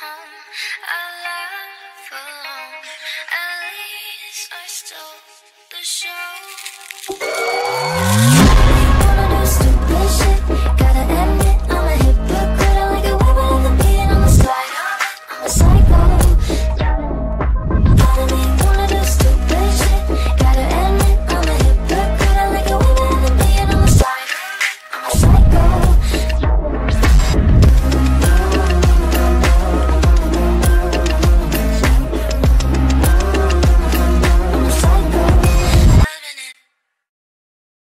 home. I laugh alone. At least I stole the show.